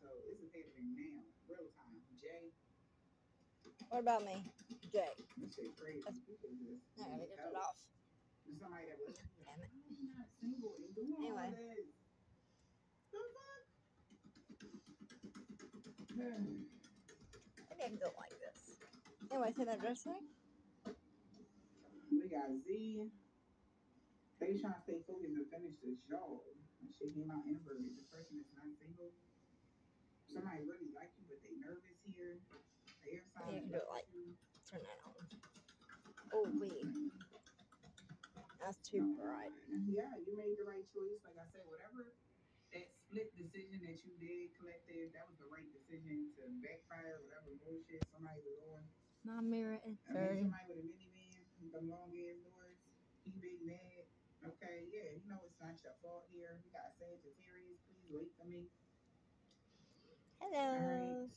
So it's a catering now, real time. Jay, What about me, Jay? this shit crazy. That's- I gotta get it off. There's somebody that was Damn it. Not single and doing all Anyway. this. The fuck? Maybe I do it like this. Anyway, see that dress thing? we got Z. They trying to stay focused and finish the show. Shit came out inverted. The person that's not. Somebody really like you, but they nervous here. The you can do it like- Turn that on. Oh, wait. That's too bright. Yeah, you made the right choice. Like I said, whatever that split decision that you did, collective, that was the right decision to backfire, whatever bullshit somebody was on. My mirror is I mean, somebody with a minivan, them long ass doors, he big mad. Okay, yeah, you know it's not your fault here. You got a Sagittarius, please wait for me. Hello.